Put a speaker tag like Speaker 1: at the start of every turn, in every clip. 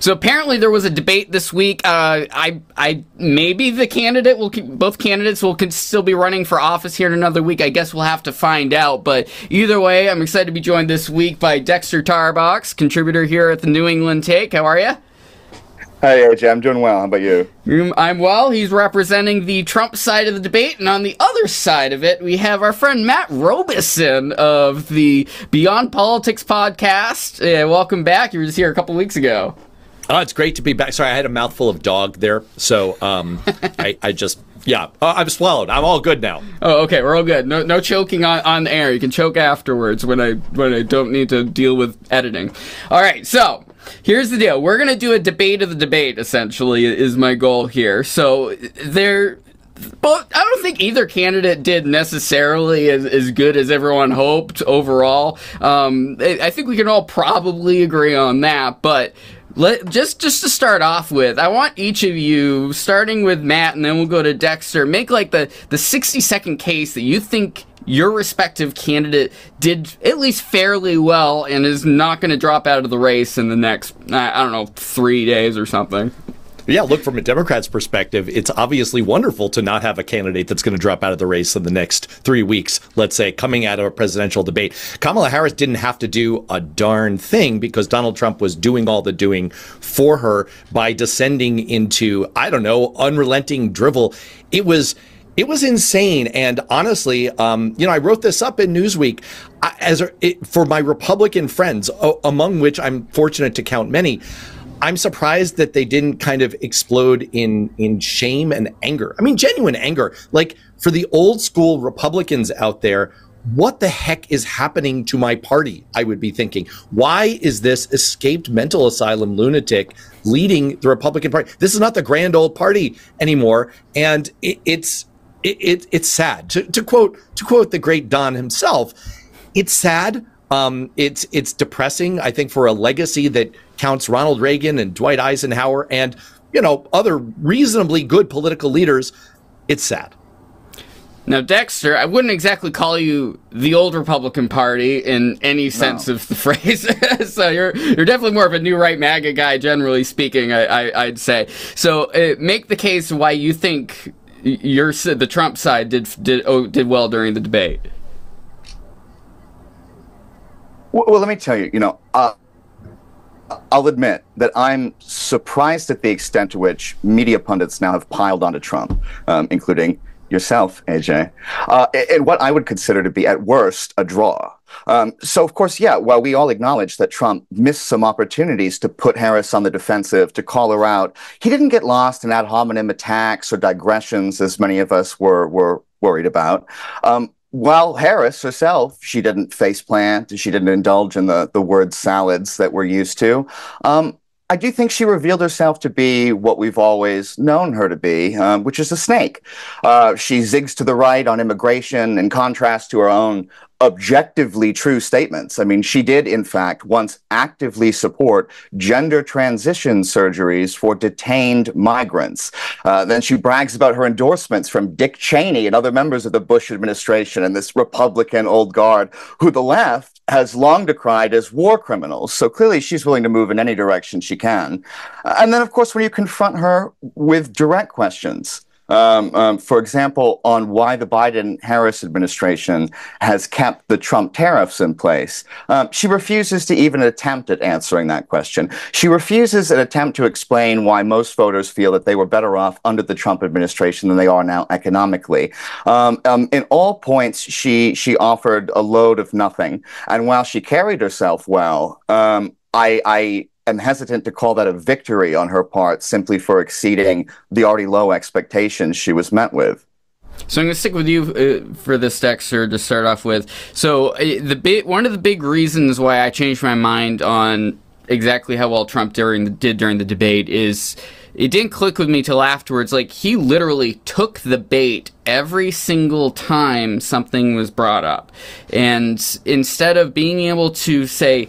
Speaker 1: So apparently there was a debate this week. Uh, I, I maybe the candidate will, both candidates will still be running for office here in another week. I guess we'll have to find out. But either way, I'm excited to be joined this week by Dexter Tarbox, contributor here at the New England Take. How are you?
Speaker 2: Hey AJ, I'm doing well. How about you?
Speaker 1: I'm well. He's representing the Trump side of the debate, and on the other side of it, we have our friend Matt Robison of the Beyond Politics podcast. Uh, welcome back. You were just here a couple weeks ago.
Speaker 3: Oh, it's great to be back. Sorry, I had a mouthful of dog there, so um, I, I just yeah, uh, I've swallowed. I'm all good now.
Speaker 1: Oh, okay, we're all good. No, no choking on, on air. You can choke afterwards when I when I don't need to deal with editing. All right, so here's the deal. We're gonna do a debate of the debate. Essentially, is my goal here. So there. But I don't think either candidate did necessarily as, as good as everyone hoped overall. Um, I, I think we can all probably agree on that. But let, just just to start off with, I want each of you, starting with Matt, and then we'll go to Dexter, make like the the sixty second case that you think your respective candidate did at least fairly well and is not going to drop out of the race in the next I don't know three days or something
Speaker 3: yeah, look from a Democrat's perspective, it's obviously wonderful to not have a candidate that's going to drop out of the race in the next three weeks, let's say, coming out of a presidential debate. Kamala Harris didn't have to do a darn thing because Donald Trump was doing all the doing for her by descending into, I don't know, unrelenting drivel. It was it was insane. And honestly, um, you know, I wrote this up in Newsweek as a, it, for my Republican friends, among which I'm fortunate to count many. I'm surprised that they didn't kind of explode in in shame and anger. I mean, genuine anger. Like for the old school Republicans out there, what the heck is happening to my party? I would be thinking. Why is this escaped mental asylum lunatic leading the Republican Party? This is not the grand old party anymore, and it, it's it, it, it's sad. To, to quote to quote the great Don himself, it's sad um, it's it's depressing, I think, for a legacy that counts Ronald Reagan and Dwight Eisenhower and you know other reasonably good political leaders. It's sad.
Speaker 1: Now, Dexter, I wouldn't exactly call you the old Republican Party in any sense no. of the phrase. so you're you're definitely more of a new right MAGA guy, generally speaking. I, would say. So uh, make the case why you think your the Trump side did did oh, did well during the debate.
Speaker 2: Well, well, let me tell you, you know, uh, I'll admit that I'm surprised at the extent to which media pundits now have piled onto Trump, um, including yourself, AJ, uh, and what I would consider to be, at worst, a draw. Um, so, of course, yeah, while we all acknowledge that Trump missed some opportunities to put Harris on the defensive, to call her out, he didn't get lost in ad hominem attacks or digressions, as many of us were, were worried about. Um, while Harris herself, she didn't faceplant, she didn't indulge in the, the word salads that we're used to. Um, I do think she revealed herself to be what we've always known her to be, um, which is a snake. Uh, she zigs to the right on immigration in contrast to her own objectively true statements. I mean, she did, in fact, once actively support gender transition surgeries for detained migrants. Uh, then she brags about her endorsements from Dick Cheney and other members of the Bush administration and this Republican old guard, who the left has long decried as war criminals. So clearly she's willing to move in any direction she can. And then, of course, when you confront her with direct questions, um, um, for example, on why the Biden Harris administration has kept the Trump tariffs in place. Um, she refuses to even attempt at answering that question. She refuses an attempt to explain why most voters feel that they were better off under the Trump administration than they are now economically. Um, um, in all points, she she offered a load of nothing. And while she carried herself well, um, I, I am hesitant to call that a victory on her part simply for exceeding the already low expectations she was met with.
Speaker 1: So I'm going to stick with you uh, for this, Dexter, to start off with. So uh, the big, one of the big reasons why I changed my mind on exactly how well Trump during the, did during the debate is it didn't click with me till afterwards. Like he literally took the bait every single time something was brought up, and instead of being able to say,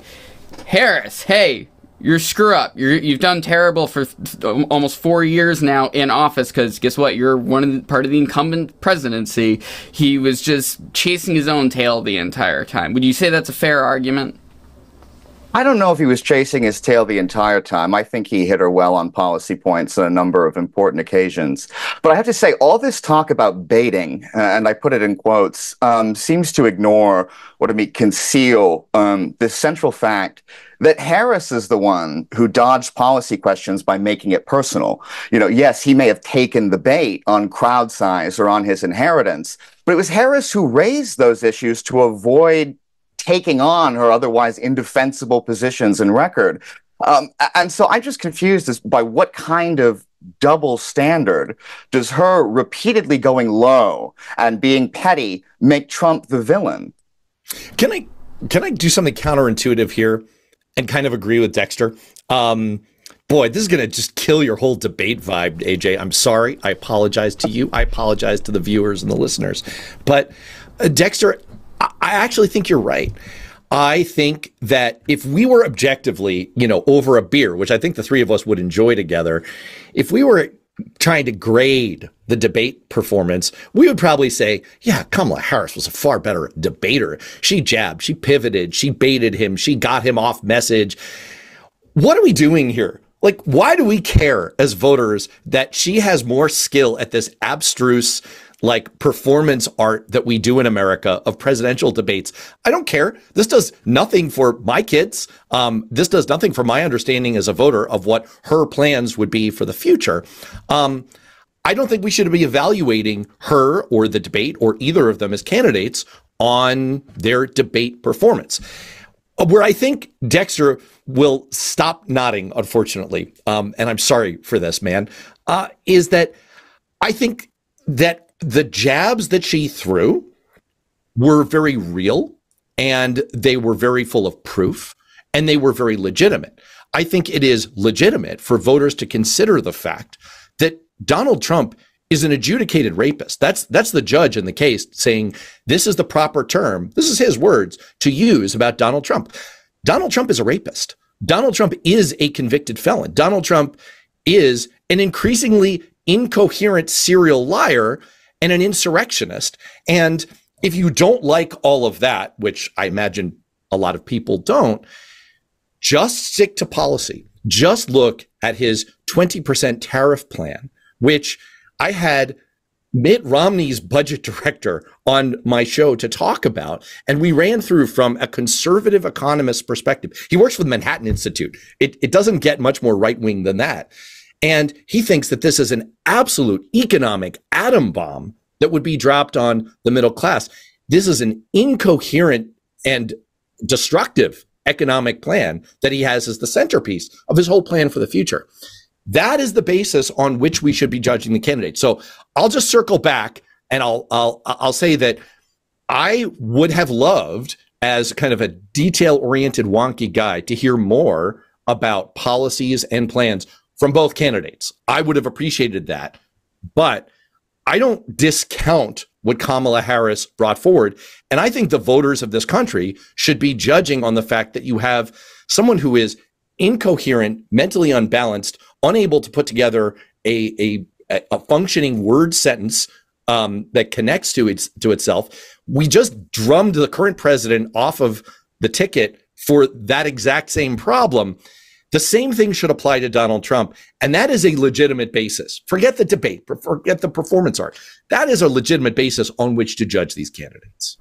Speaker 1: "Harris, hey, you're screw up. You're, you've done terrible for almost four years now in office because guess what? You're one of the, part of the incumbent presidency. He was just chasing his own tail the entire time. Would you say that's a fair argument?
Speaker 2: I don't know if he was chasing his tail the entire time. I think he hit her well on policy points on a number of important occasions. But I have to say, all this talk about baiting, uh, and I put it in quotes, um, seems to ignore or to me conceal um, the central fact that Harris is the one who dodged policy questions by making it personal. You know, yes, he may have taken the bait on crowd size or on his inheritance, but it was Harris who raised those issues to avoid taking on her otherwise indefensible positions and record. Um, and so I'm just confused as by what kind of double standard does her repeatedly going low and being petty make Trump the villain?
Speaker 3: Can I can I do something counterintuitive here and kind of agree with Dexter? Um, boy, this is going to just kill your whole debate vibe, AJ. I'm sorry. I apologize to you. I apologize to the viewers and the listeners. But uh, Dexter, I actually think you're right. I think that if we were objectively, you know, over a beer, which I think the three of us would enjoy together, if we were trying to grade the debate performance, we would probably say, yeah, Kamala Harris was a far better debater. She jabbed, she pivoted, she baited him, she got him off message. What are we doing here? Like, why do we care as voters that she has more skill at this abstruse, like performance art that we do in America of presidential debates. I don't care. This does nothing for my kids. Um, this does nothing for my understanding as a voter of what her plans would be for the future. Um, I don't think we should be evaluating her or the debate or either of them as candidates on their debate performance. Where I think Dexter will stop nodding, unfortunately, um, and I'm sorry for this, man, uh, is that I think that the jabs that she threw were very real and they were very full of proof and they were very legitimate. I think it is legitimate for voters to consider the fact that Donald Trump is an adjudicated rapist. That's that's the judge in the case saying this is the proper term. This is his words to use about Donald Trump. Donald Trump is a rapist. Donald Trump is a convicted felon. Donald Trump is an increasingly incoherent serial liar and an insurrectionist. And if you don't like all of that, which I imagine a lot of people don't, just stick to policy. Just look at his 20% tariff plan, which I had Mitt Romney's budget director on my show to talk about. And we ran through from a conservative economist perspective. He works for the Manhattan Institute. It, it doesn't get much more right wing than that. And he thinks that this is an absolute economic atom bomb that would be dropped on the middle class. This is an incoherent and destructive economic plan that he has as the centerpiece of his whole plan for the future. That is the basis on which we should be judging the candidate. So I'll just circle back and I'll I'll I'll say that I would have loved as kind of a detail oriented wonky guy to hear more about policies and plans from both candidates. I would have appreciated that. But I don't discount what Kamala Harris brought forward. And I think the voters of this country should be judging on the fact that you have someone who is incoherent, mentally unbalanced, unable to put together a, a, a functioning word sentence um, that connects to its to itself. We just drummed the current president off of the ticket for that exact same problem. The same thing should apply to Donald Trump. And that is a legitimate basis. Forget the debate, forget the performance art. That is a legitimate basis on which to judge these candidates.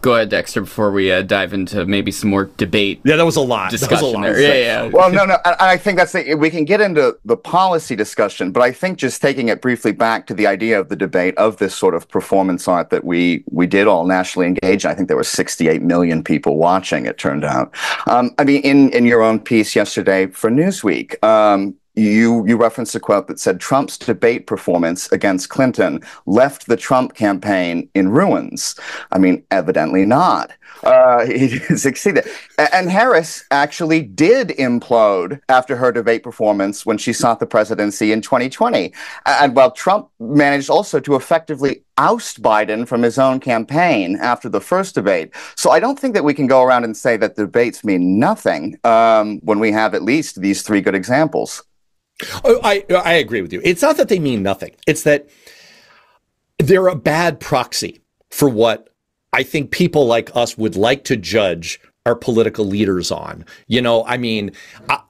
Speaker 1: Go ahead, Dexter, before we uh, dive into maybe some more debate.
Speaker 3: Yeah, that was a lot.
Speaker 1: Discussion
Speaker 3: a lot.
Speaker 1: there. Yeah, yeah.
Speaker 2: Well, no, no. I, I think that's the, we can get into the policy discussion, but I think just taking it briefly back to the idea of the debate of this sort of performance art that we we did all nationally engage. I think there were 68 million people watching. It turned out. Um, I mean, in in your own piece yesterday for Newsweek, um, you you referenced a quote that said Trump's debate performance against Clinton left the Trump campaign in ruins. I mean, evidently not. Uh, he succeeded. And Harris actually did implode after her debate performance when she sought the presidency in 2020. And while Trump managed also to effectively oust Biden from his own campaign after the first debate. So I don't think that we can go around and say that debates mean nothing um, when we have at least these three good examples.
Speaker 3: Oh, I I agree with you. It's not that they mean nothing. It's that they're a bad proxy for what I think people like us would like to judge our political leaders on. You know, I mean,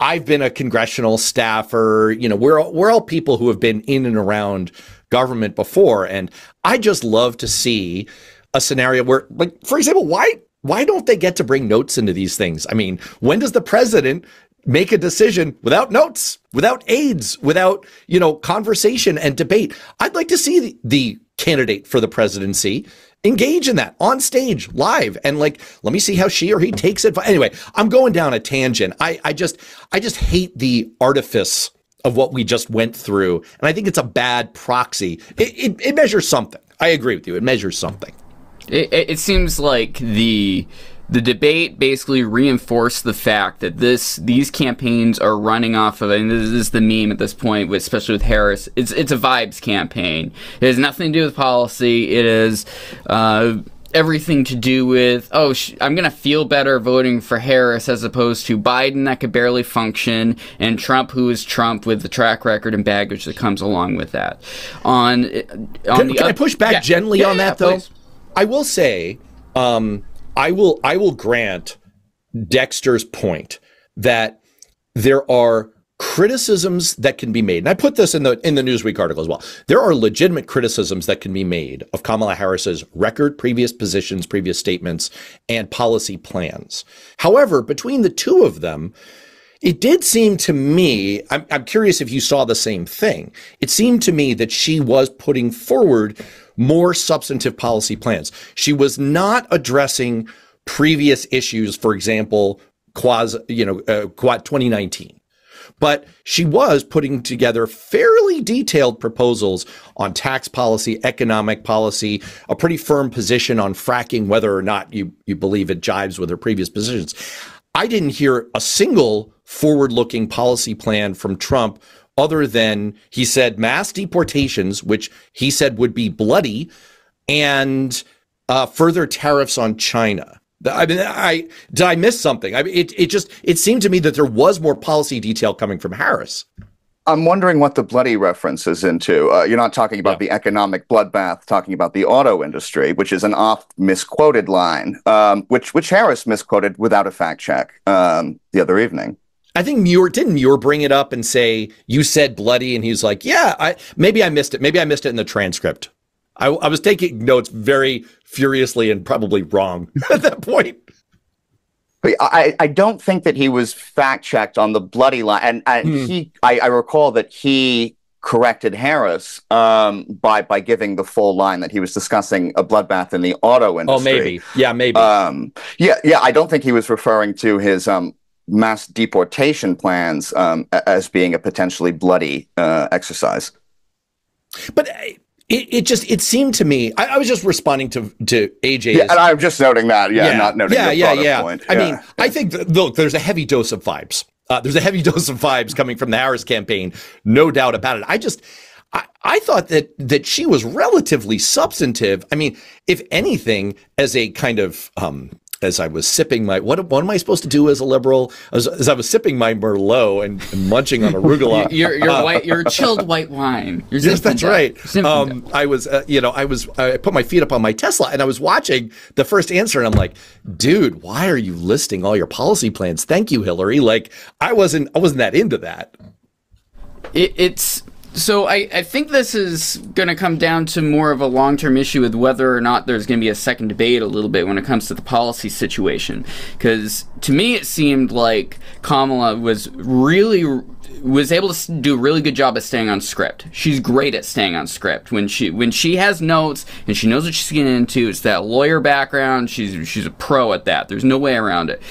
Speaker 3: I, have been a congressional staffer. You know, we're we're all people who have been in and around government before, and I just love to see a scenario where, like, for example, why why don't they get to bring notes into these things? I mean, when does the president make a decision without notes, without aides, without, you know, conversation and debate? I'd like to see the, the candidate for the presidency engage in that on stage live. And like let me see how she or he takes it. Anyway i'm going down a tangent. I i just i just hate the artifice of what we just went through. And i think it's a bad proxy. It, it, it measures something. I agree with you. It measures something.
Speaker 1: It, it seems like the the debate basically reinforced the fact that this these campaigns are running off of and this is the meme at this point especially with harris it's it's a vibes campaign. It has nothing to do with policy. It is uh, everything to do with oh sh- i'm gonna feel better voting for harris as opposed to biden that could barely function and trump who is trump with the track record and baggage that comes along with that. On on
Speaker 3: can, the can i push back yeah, gently yeah, on that yeah, though? please. i will say um, I will I will grant Dexter's point that there are criticisms that can be made. And I put this in the in the Newsweek article as well. There are legitimate criticisms that can be made of Kamala Harris's record, previous positions, previous statements, and policy plans. However, between the two of them, it did seem to me, I'm, I'm curious if you saw the same thing. It seemed to me that she was putting forward more substantive policy plans. She was not addressing previous issues, for example, Quaz, you know, uh, Quad 2019. But she was putting together fairly detailed proposals on tax policy, economic policy, a pretty firm position on fracking, whether or not you, you believe it jives with her previous positions. I didn't hear a single forward looking policy plan from Trump other than he said mass deportations, which he said would be bloody, and uh, further tariffs on China. I mean, I did I miss something? I mean, it it just it seemed to me that there was more policy detail coming from Harris.
Speaker 2: I'm wondering what the bloody reference is into. Uh, you're not talking about yeah. the economic bloodbath, talking about the auto industry, which is an oft misquoted line, um, which which Harris misquoted without a fact check um, the other evening.
Speaker 3: I think Muir didn't Muir bring it up and say you said bloody, and he's like, yeah, I maybe I missed it. Maybe I missed it in the transcript. I, I was taking notes very furiously and probably wrong at that point.
Speaker 2: I, I don't think that he was fact checked on the bloody line, and, and hmm. he I, I, recall that he corrected Harris um, by by giving the full line that he was discussing a bloodbath in the auto industry.
Speaker 3: Oh, maybe, yeah, maybe. Um,
Speaker 2: yeah, yeah. I don't think he was referring to his um, mass deportation plans um, as being a potentially bloody uh, exercise.
Speaker 3: But uh, it, it just it seemed to me. I, I was just responding to to AJ.
Speaker 2: Yeah, and I'm just noting that. Yeah, yeah not noting. Yeah, yeah, yeah. Point.
Speaker 3: I mean, I think that, look, there's a heavy dose of vibes. Uh, there's a heavy dose of vibes coming from the Harris campaign, no doubt about it. I just. I, I thought that that she was relatively substantive. I mean, if anything, as a kind of um, as I was sipping my what what am I supposed to do as a liberal? As, as I was sipping my Merlot and, and munching on arugula.
Speaker 1: Your your uh, white your chilled white wine.
Speaker 3: Your yes that's right. Um, I was uh, you know I was I put my feet up on my Tesla and I was watching the first answer and I'm like dude why are you listing all your policy plans? Thank you Hillary. Like I wasn't I wasn't that into that.
Speaker 1: It, it's so I, I think this is going to come down to more of a long-term issue with whether or not there's going to be a second debate a little bit when it comes to the policy situation. Because to me, it seemed like Kamala was really was able to do a really good job of staying on script. She's great at staying on script. When she when she has notes and she knows what she's getting into, it's that lawyer background. She's she's a pro at that. There's no way around it.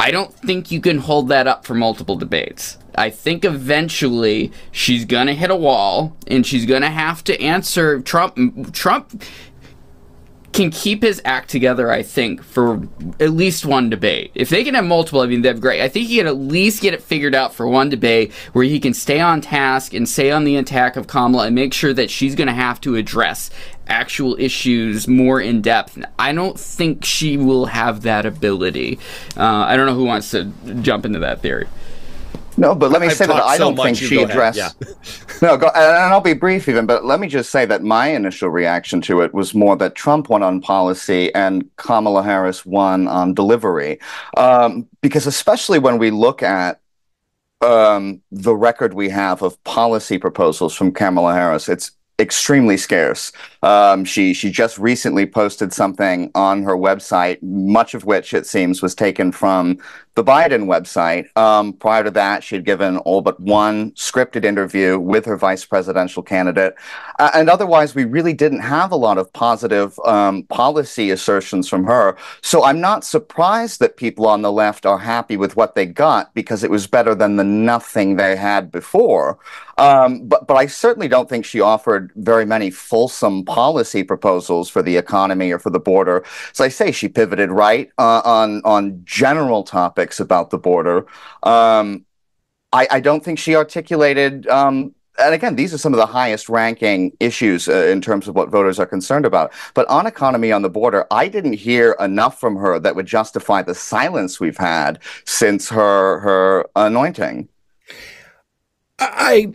Speaker 1: I don't think you can hold that up for multiple debates. I think eventually she's gonna hit a wall and she's gonna have to answer Trump. Trump can keep his act together, I think, for at least one debate. If they can have multiple, I mean, they're great. I think he can at least get it figured out for one debate where he can stay on task and stay on the attack of Kamala and make sure that she's going to have to address actual issues more in depth. I don't think she will have that ability. Uh, I don't know who wants to jump into that theory.
Speaker 2: No, but let me I've say that I don't think she addressed. Yeah. No, go, and I'll be brief even, but let me just say that my initial reaction to it was more that Trump won on policy and Kamala Harris won on delivery. Um, because especially when we look at um, the record we have of policy proposals from Kamala Harris, it's extremely scarce. Um, she she just recently posted something on her website, much of which it seems was taken from the Biden website. Um, prior to that, she had given all but one scripted interview with her vice presidential candidate. Uh, and otherwise, we really didn't have a lot of positive um, policy assertions from her. So I'm not surprised that people on the left are happy with what they got because it was better than the nothing they had before. Um, but, but I certainly don't think she offered very many fulsome policy proposals for the economy or for the border. As I say, she pivoted right uh, on, on general topics topics about the border. Um, I, I, don't think she articulated. Um, and again, these are some of the highest ranking issues uh, in terms of what voters are concerned about. But on economy on the border, I didn't hear enough from her that would justify the silence we've had since her her anointing.
Speaker 3: I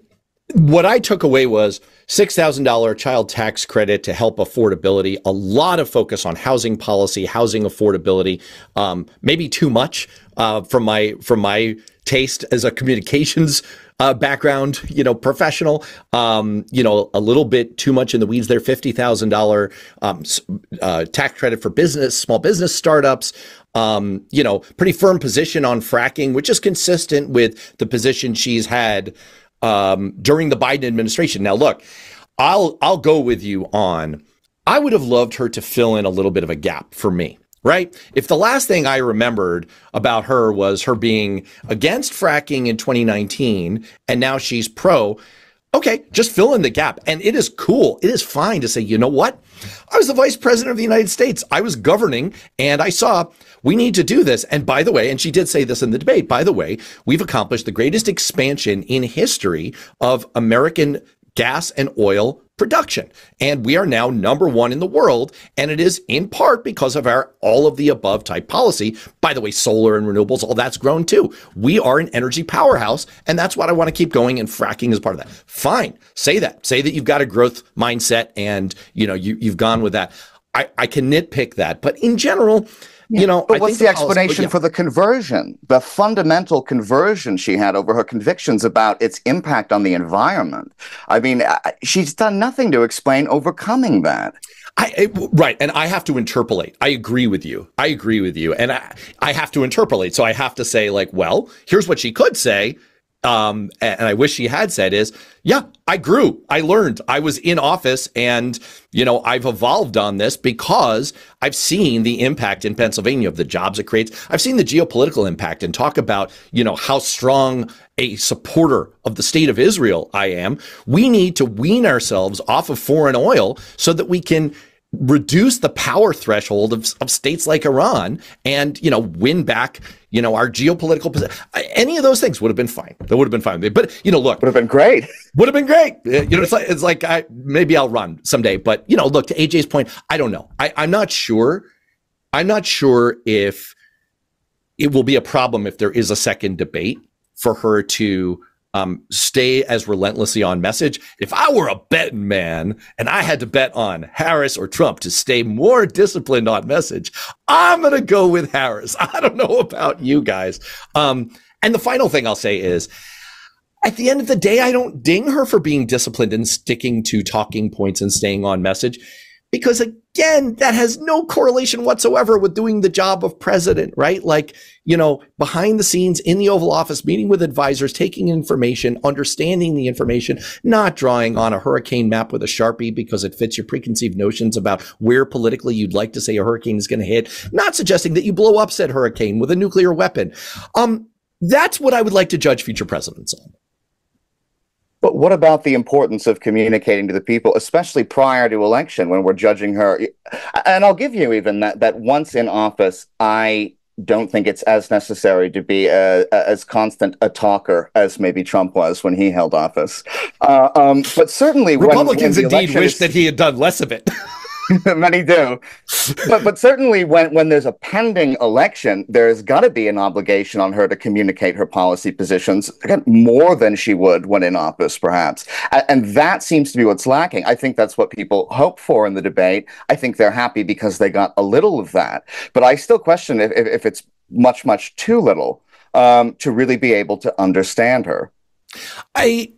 Speaker 3: what I took away was $6,000 child tax credit to help affordability, a lot of focus on housing policy, housing affordability, um, maybe too much uh, from my from my taste as a communications uh, background, you know, professional, um, you know, a little bit too much in the weeds there. Fifty thousand um, uh, tax credit for business, small business startups. Um, you know, pretty firm position on fracking, which is consistent with the position she's had um, during the Biden administration. Now, look, I'll I'll go with you on. I would have loved her to fill in a little bit of a gap for me right? If the last thing I remembered about her was her being against fracking in 2019 and now she's pro, okay, just fill in the gap. And it is cool. It is fine to say, you know what? I was the vice president of the United States. I was governing and I saw we need to do this. And by the way, and she did say this in the debate, by the way, we've accomplished the greatest expansion in history of American gas and oil production. And we are now number one in the world. And it is in part because of our all of the above type policy. By the way, solar and renewables, all that's grown too. We are an energy powerhouse. And that's what I want to keep going. And fracking is part of that. Fine. Say that. Say that you've got a growth mindset and, you know, you, you've gone with that. I, I can nitpick that. But in general, yeah. You know,
Speaker 2: but I what's the, the explanation policy, yeah. for the conversion? The fundamental conversion she had over her convictions about its impact on the environment. I mean, she's done nothing to explain overcoming that.
Speaker 3: I, I, right, and I have to interpolate. I agree with you. I agree with you, and I, I have to interpolate. So I have to say, like, well, here's what she could say um, and I wish she had said is, yeah, I grew, I learned, I was in office, and you know I've evolved on this because I've seen the impact in Pennsylvania of the jobs it creates. I've seen the geopolitical impact, and talk about you know how strong a supporter of the state of Israel I am. We need to wean ourselves off of foreign oil so that we can reduce the power threshold of, of states like Iran and, you know, win back, you know, our geopolitical position. Any of those things would have been fine. That would have been fine. But, you know, look.
Speaker 2: Would have been great.
Speaker 3: Would have been great. Uh, you know, it's like, it's like I, maybe I'll run someday. But, you know, look, to AJ's point, I don't know. I, I'm not sure. I'm not sure if it will be a problem if there is a second debate for her to um, stay as relentlessly on message. If I were a betting man and I had to bet on Harris or Trump to stay more disciplined on message, I'm going to go with Harris. I don't know about you guys. Um, and the final thing I'll say is, at the end of the day, I don't ding her for being disciplined and sticking to talking points and staying on message because again, that has no correlation whatsoever with doing the job of president, right? Like, you know, behind the scenes in the Oval Office, meeting with advisors, taking information, understanding the information, not drawing on a hurricane map with a Sharpie because it fits your preconceived notions about where politically you'd like to say a hurricane is going to hit, not suggesting that you blow up said hurricane with a nuclear weapon. Um, that's what I would like to judge future presidents on.
Speaker 2: But what about the importance of communicating to the people, especially prior to election when we're judging her? And I'll give you even that that once in office, I don't think it's as necessary to be a, a, as constant a talker as maybe Trump was when he held office. Uh, um, but certainly,
Speaker 3: Republicans when, when indeed wish is... that he had done less of it.
Speaker 2: Many do. But but certainly when, when there's a pending election, there's got to be an obligation on her to communicate her policy positions again, more than she would when in office, perhaps. And, and that seems to be what's lacking. I think that's what people hope for in the debate. I think they're happy because they got a little of that. But I still question if, if, if it's much, much too little um, to really be able to understand her.
Speaker 3: I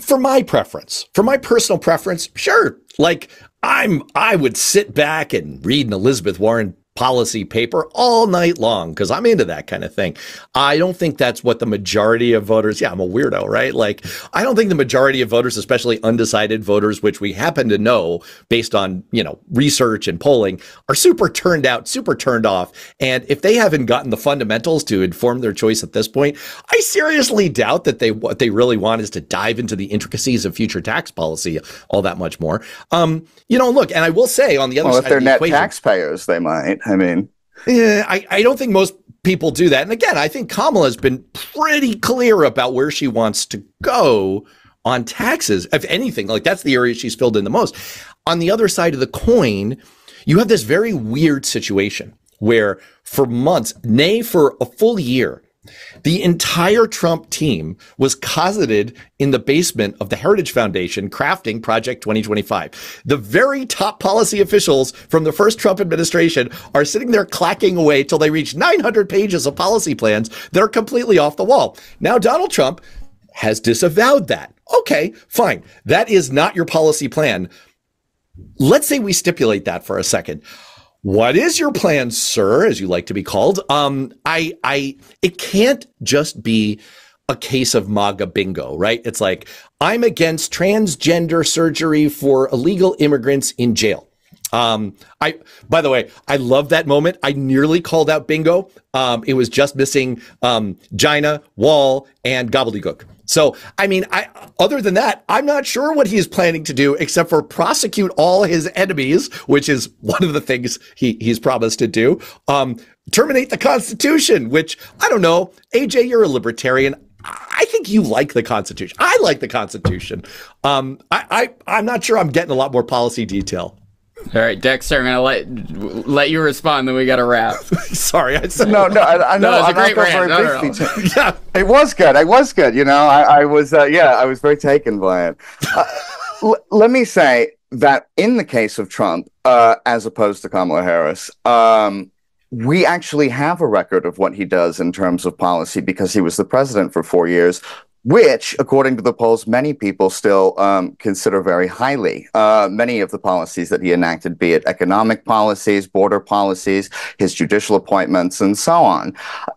Speaker 3: for my preference, for my personal preference, sure. Like I'm, I would sit back and read an Elizabeth Warren policy paper all night long because I'm into that kind of thing. I don't think that's what the majority of voters, yeah, I'm a weirdo, right? Like, I don't think the majority of voters, especially undecided voters, which we happen to know based on, you know, research and polling, are super turned out, super turned off. And if they haven't gotten the fundamentals to inform their choice at this point, I seriously doubt that they, what they really want is to dive into the intricacies of future tax policy all that much more. Um, you know, look, and I will say on the other
Speaker 2: well,
Speaker 3: side,
Speaker 2: if they're
Speaker 3: the
Speaker 2: net
Speaker 3: equation,
Speaker 2: taxpayers, they might. I mean,
Speaker 3: yeah, I, I don't think most people do that. And again, I think Kamala has been pretty clear about where she wants to go on taxes. If anything, like that's the area she's filled in the most. On the other side of the coin, you have this very weird situation where for months, nay, for a full year, the entire Trump team was closeted in the basement of the Heritage Foundation crafting Project 2025. The very top policy officials from the first Trump administration are sitting there clacking away till they reach 900 pages of policy plans that are completely off the wall. Now, Donald Trump has disavowed that. Okay, fine. That is not your policy plan. Let's say we stipulate that for a second. What is your plan, sir, as you like to be called? Um, I, I, it can't just be a case of MAGA bingo, right? It's like, I'm against transgender surgery for illegal immigrants in jail. Um, I, by the way, I love that moment. I nearly called out bingo. Um, it was just missing, um, Gina, Wall, and gobbledygook. So, I mean, I, other than that, I'm not sure what he's planning to do except for prosecute all his enemies, which is one of the things he, he's promised to do. Um, terminate the Constitution, which I don't know. AJ, you're a libertarian. I think you like the Constitution. I like the Constitution. Um, I, I, I'm not sure I'm getting a lot more policy detail.
Speaker 1: All right, Dexter, I'm gonna let let you respond. Then we got to wrap.
Speaker 3: Sorry, I said
Speaker 2: no, no. I, I know.
Speaker 1: No, it was a
Speaker 2: I'm not
Speaker 1: great rant. No, no, no.
Speaker 3: yeah.
Speaker 2: It was good. It was good. You know, I, I was, uh, yeah, I was very taken by it. Uh, l- let me say that in the case of Trump, uh, as opposed to Kamala Harris, um, we actually have a record of what he does in terms of policy because he was the president for four years. Which, according to the polls, many people still um, consider very highly. Uh, many of the policies that he enacted, be it economic policies, border policies, his judicial appointments, and so on.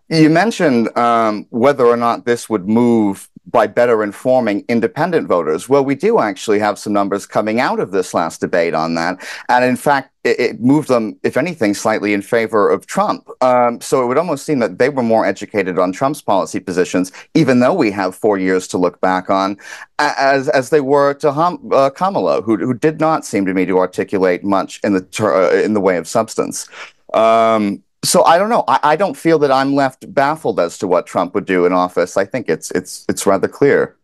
Speaker 2: You mentioned um, whether or not this would move by better informing independent voters. Well, we do actually have some numbers coming out of this last debate on that. And in fact, it, it moved them, if anything, slightly in favor of Trump. Um, so it would almost seem that they were more educated on Trump's policy positions, even though we have four years to look back on, as as they were to Ham, uh, Kamala, who, who did not seem to me to articulate much in the ter- uh, in the way of substance. Um, so I don't know. I, I don't feel that I'm left baffled as to what Trump would do in office. I think it's it's it's rather clear.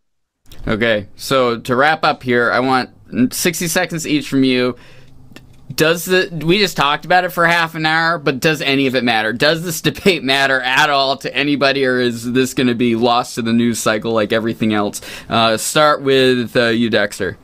Speaker 1: Okay, so to wrap up here, I want 60 seconds each from you. Does the we just talked about it for half an hour, but does any of it matter? Does this debate matter at all to anybody, or is this going to be lost to the news cycle like everything else? Uh, start with uh, you, Dexter.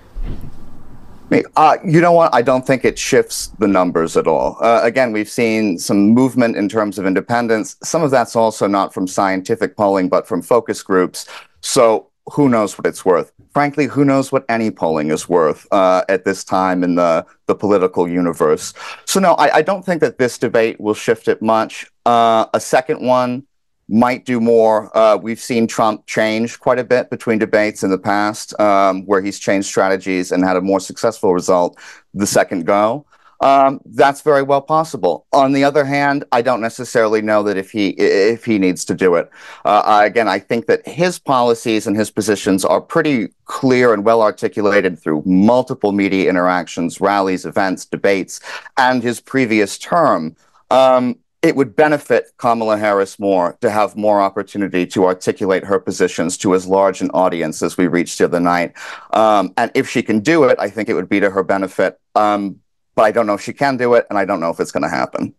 Speaker 2: Uh, you know what? I don't think it shifts the numbers at all. Uh, again, we've seen some movement in terms of independence. Some of that's also not from scientific polling, but from focus groups. So who knows what it's worth? Frankly, who knows what any polling is worth uh, at this time in the, the political universe? So, no, I, I don't think that this debate will shift it much. Uh, a second one might do more. Uh, we've seen Trump change quite a bit between debates in the past, um, where he's changed strategies and had a more successful result the second go. Um, that's very well possible. On the other hand, I don't necessarily know that if he if he needs to do it. Uh, again, I think that his policies and his positions are pretty clear and well articulated through multiple media interactions, rallies, events, debates, and his previous term. Um, it would benefit Kamala Harris more to have more opportunity to articulate her positions to as large an audience as we reached the other night. Um, and if she can do it, I think it would be to her benefit. Um, but I don't know if she can do it, and I don't know if it's going to happen.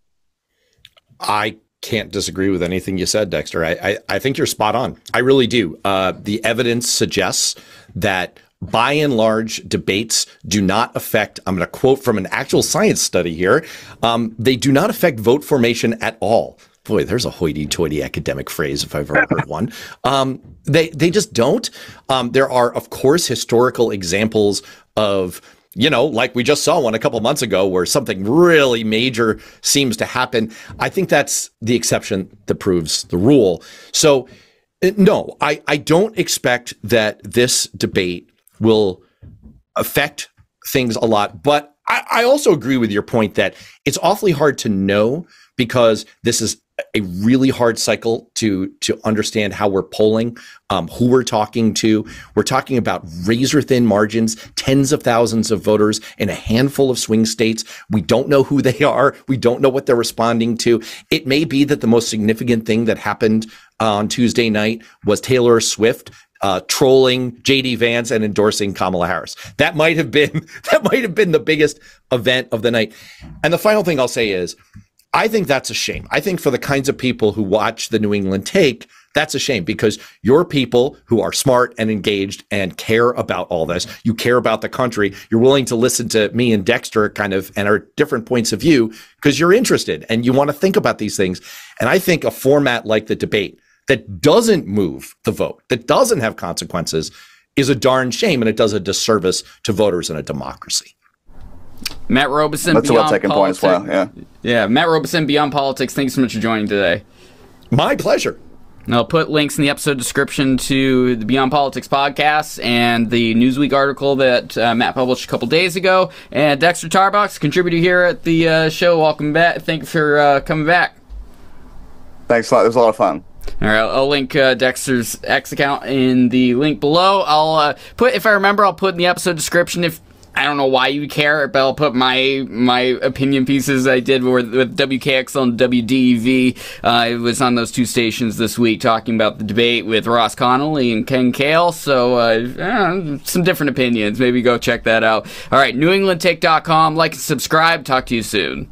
Speaker 3: I can't disagree with anything you said, Dexter. I, I, I think you're spot on. I really do. Uh, the evidence suggests that by and large, debates do not affect, I'm going to quote from an actual science study here, um, they do not affect vote formation at all. Boy, there's a hoity-toity academic phrase if I've ever heard one. Um, they they just don't. Um, there are, of course, historical examples of you know, like we just saw one a couple months ago where something really major seems to happen. I think that's the exception that proves the rule. So, uh, no, I, I don't expect that this debate will affect things a lot. But I, I also agree with your point that it's awfully hard to know because this is a really hard cycle to to understand how we're polling, um, who we're talking to. We're talking about razor thin margins, tens of thousands of voters in a handful of swing states. We don't know who they are. We don't know what they're responding to. It may be that the most significant thing that happened on Tuesday night was Taylor Swift uh, trolling JD Vance and endorsing Kamala Harris. That might have been that might have been the biggest event of the night. And the final thing I'll say is I think that's a shame. I think for the kinds of people who watch the New England take, that's a shame because you're people who are smart and engaged and care about all this. You care about the country. You're willing to listen to me and Dexter kind of and our different points of view because you're interested and you want to think about these things. And I think a format like the debate that doesn't move the vote, that doesn't have consequences, is a darn shame and it does a disservice to voters in a democracy.
Speaker 1: Matt Robison.
Speaker 2: That's a well taken point as well. Yeah.
Speaker 1: Yeah. Matt Robison, Beyond Politics. Thanks so much for joining today.
Speaker 3: My pleasure.
Speaker 1: And I'll put links in the episode description to the Beyond Politics podcast and the Newsweek article that uh, Matt published a couple days ago. And Dexter Tarbox, contributor here at the uh, show. Welcome back. Thank you for uh, coming back.
Speaker 2: Thanks a lot. It was a lot of fun.
Speaker 1: All right, I'll link uh, Dexter's X account in the link below. I'll uh, put, if I remember, I'll put in the episode description if I don't know why you care, but I'll put my my opinion pieces I did with, with WKXL and WDEV. Uh, was on those two stations this week talking about the debate with Ross Connolly and Ken Kale. So uh, some different opinions. Maybe go check that out. All right, NewEnglandTake.com. Like and subscribe. Talk to you soon.